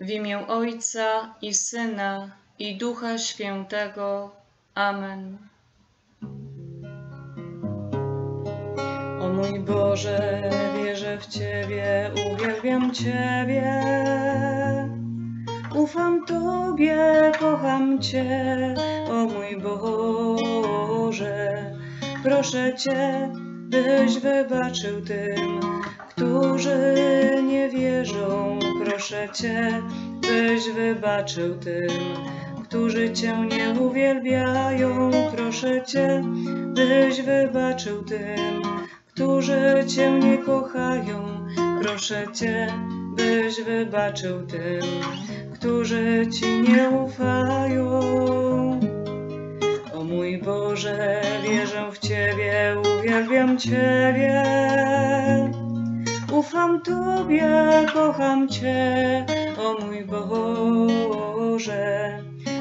W imię Ojca i Syna i Ducha Świętego. Amen. O mój Boże, wierzę w Ciebie, uwielbiam Ciebie. Ufam Tobie, kocham Cię, o mój Boże. Proszę Cię, byś wybaczył tym, którzy nie wierzą. Proszę Cię, byś wybaczył tym, którzy Cię nie uwielbiają. Proszę Cię, byś wybaczył tym, którzy Cię nie kochają. Proszę Cię, byś wybaczył tym, którzy Ci nie ufają. Ciebie. Ufam Tobie, kocham Cię, o mój Boże.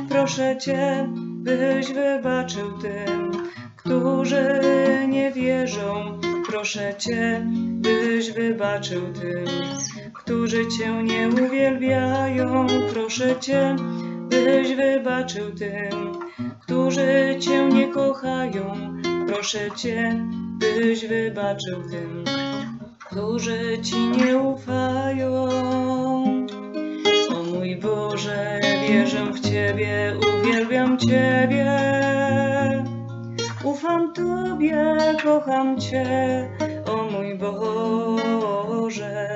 Proszę Cię, byś wybaczył tym, którzy nie wierzą. Proszę Cię, byś wybaczył tym, którzy Cię nie uwielbiają. Proszę Cię, byś wybaczył tym, którzy Cię nie kochają. Proszę Cię, byś wybaczył tym, którzy Ci nie ufają. O mój Boże, wierzę w Ciebie, uwielbiam Ciebie. Ufam Tobie, kocham Cię, o mój Boże.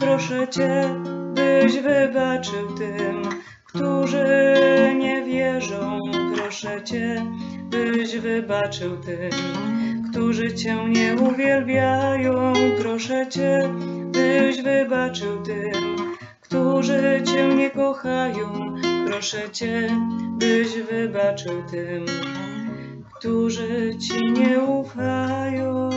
Proszę Cię, byś wybaczył tym, którzy nie wierzą. Proszę Cię, byś wybaczył tym, którzy Cię nie uwielbiają. Proszę Cię, byś wybaczył tym, którzy Cię nie kochają. Proszę Cię, byś wybaczył tym, którzy Ci nie ufają.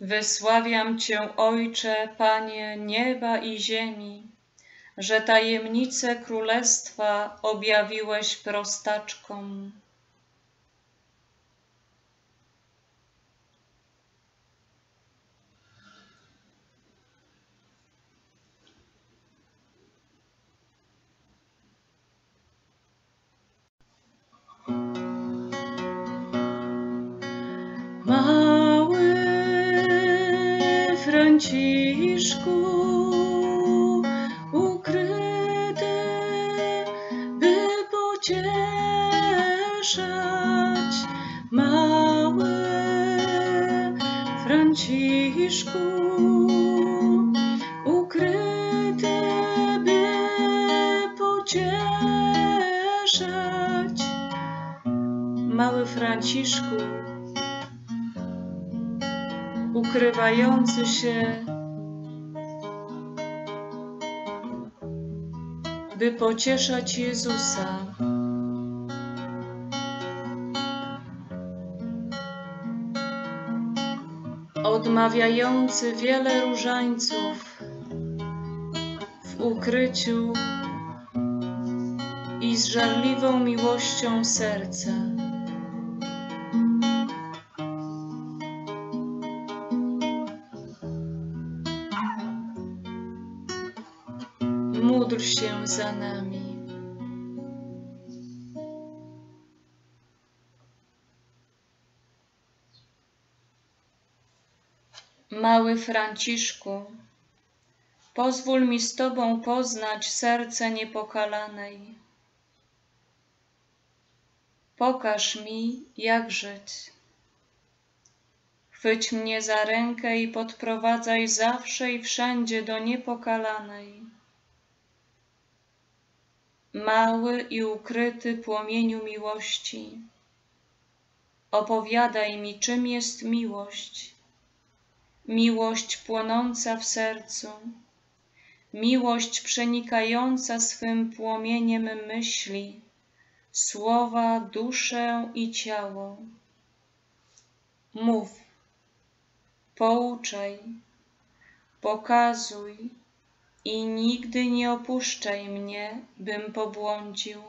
Wysławiam Cię, Ojcze, Panie nieba i ziemi, że tajemnice królestwa objawiłeś prostaczkom. Mały Franciszku, ukryty, by pocieszać. Mały Franciszku, ukryty, by pocieszać. Mały Franciszku, ukrywający się, by pocieszać Jezusa. Odmawiający wiele różańców w ukryciu i z żarliwą miłością serca. Módl się za nami. Mały Franciszku, pozwól mi z Tobą poznać serce niepokalanej. Pokaż mi, jak żyć. Chwyć mnie za rękę i podprowadzaj zawsze i wszędzie do niepokalanej mały i ukryty płomieniu miłości. Opowiadaj mi, czym jest miłość. Miłość płonąca w sercu, miłość przenikająca swym płomieniem myśli, słowa, duszę i ciało. Mów, pouczaj, pokazuj i nigdy nie opuszczaj mnie, bym pobłądził.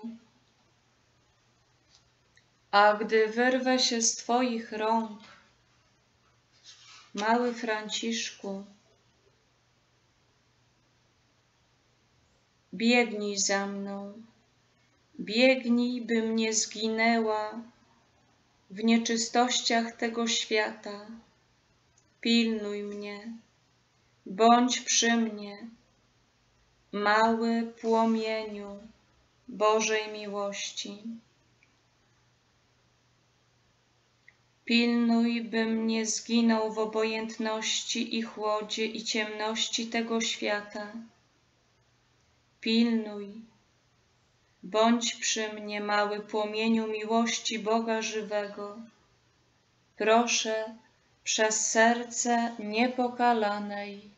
A gdy wyrwę się z Twoich rąk, mały Franciszku, biegnij za mną, biegnij, bym nie zginęła w nieczystościach tego świata. Pilnuj mnie, bądź przy mnie, mały płomieniu Bożej miłości. Pilnuj, bym nie zginął w obojętności i chłodzie i ciemności tego świata. Pilnuj, bądź przy mnie, mały płomieniu miłości Boga żywego. Proszę, przez serce niepokalanej.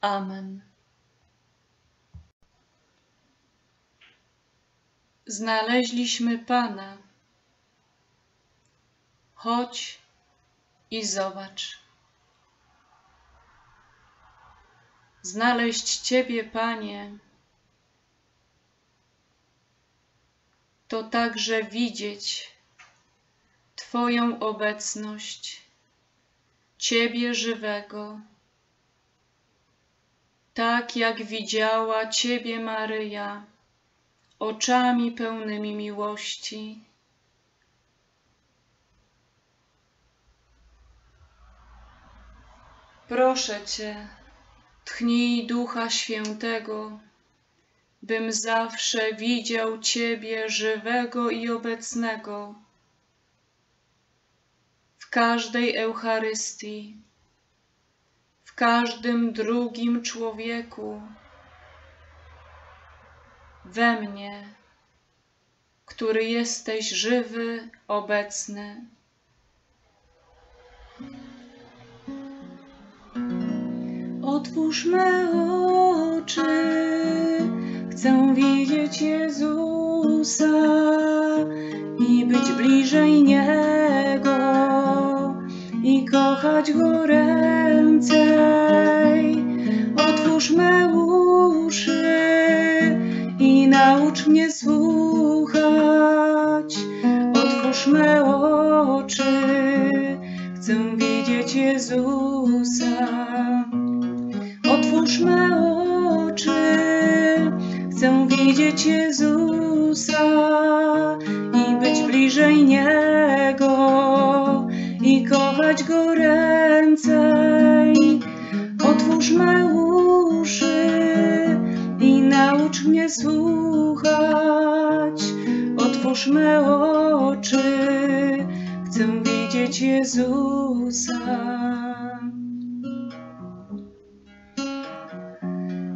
Amen. Znaleźliśmy Pana. Chodź i zobacz. Znaleźć Ciebie, Panie, to także widzieć Twoją obecność, Ciebie żywego, tak jak widziała Ciebie Maryja oczami pełnymi miłości. Proszę Cię, tchnij Ducha Świętego, bym zawsze widział Ciebie żywego i obecnego w każdej Eucharystii, w każdym drugim człowieku, we mnie, który jesteś żywy, obecny. Otwórz me oczy, chcę widzieć Jezusa i być bliżej Niego i kochać Go ręcej. Chcę widzieć Jezusa. Otwórz me oczy, chcę widzieć Jezusa i być bliżej Niego i kochać Go ręcej. Otwórz me uszy i naucz mnie słuchać. Otwórz me oczy, chcę widzieć Jezusa.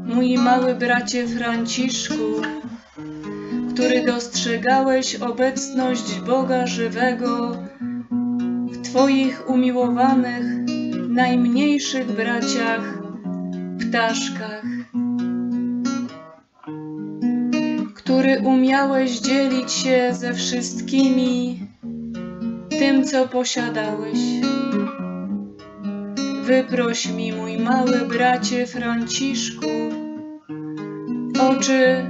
Mój mały bracie Franciszku, który dostrzegałeś obecność Boga żywego w Twoich umiłowanych, najmniejszych braciach, ptaszkach, który umiałeś dzielić się ze wszystkimi tym, co posiadałeś. Wyproś mi, mój mały bracie Franciszku, oczy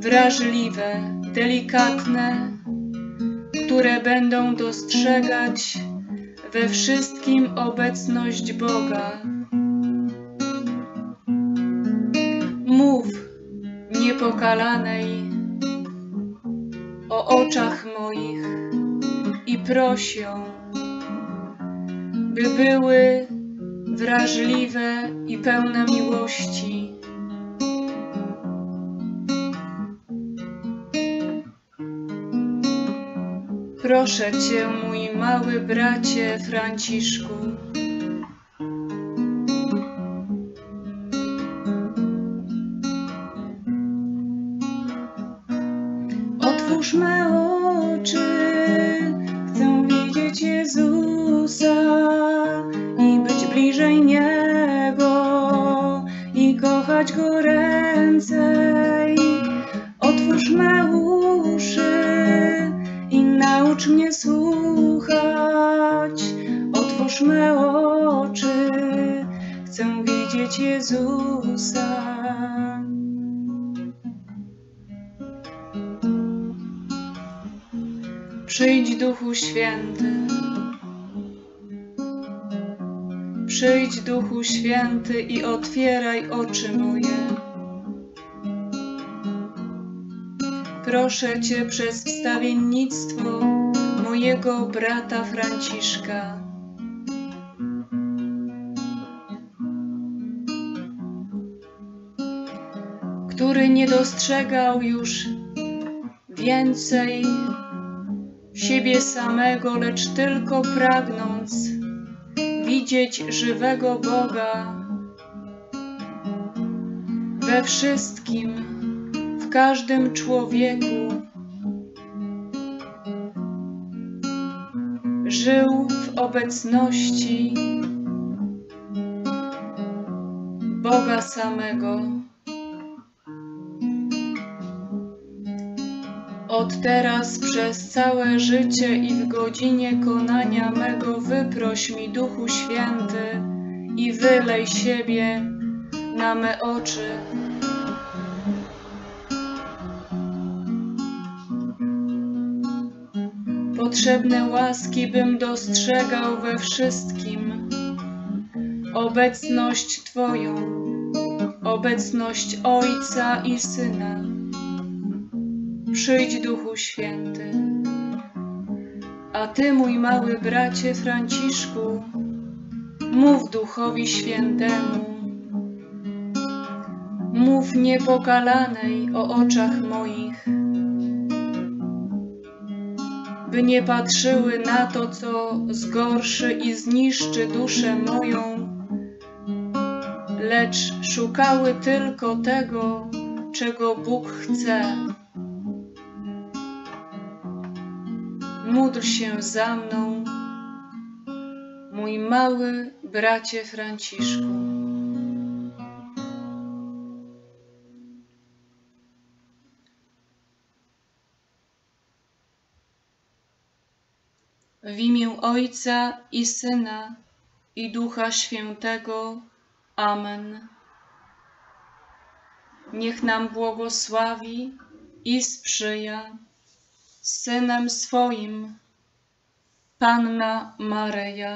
wrażliwe, delikatne, które będą dostrzegać we wszystkim obecność Boga. Mów niepokalanej o oczach moich i proś ją, by były wrażliwe i pełne miłości. Proszę Cię, mój mały bracie Franciszku, bliżej Niego i kochać Go ręcej. Otwórz me uszy i naucz mnie słuchać. Otwórz me oczy, chcę widzieć Jezusa. Przyjdź Duchu Święty. Przyjdź Duchu Święty i otwieraj oczy moje. Proszę Cię przez wstawiennictwo mojego brata Franciszka. który nie dostrzegał już więcej siebie samego, lecz tylko pragnąc widzieć żywego Boga we wszystkim, w każdym człowieku. Żył w obecności Boga samego. Od teraz przez całe życie i w godzinie konania mego wyproś mi Duchu Święty i wylej siebie na me oczy. Potrzebne łaski bym dostrzegał we wszystkim. Obecność Twoją, obecność Ojca i Syna. Przyjdź Duchu Święty. A Ty, mój mały bracie Franciszku, mów Duchowi Świętemu. Mów niepokalanej o oczach moich, by nie patrzyły na to, co zgorszy i zniszczy duszę moją, lecz szukały tylko tego, czego Bóg chce. Módl się za mną, mój mały bracie Franciszku. W imię Ojca i Syna i Ducha Świętego. Amen. Niech nam błogosławi i sprzyja Synem swoim Panna Maryja.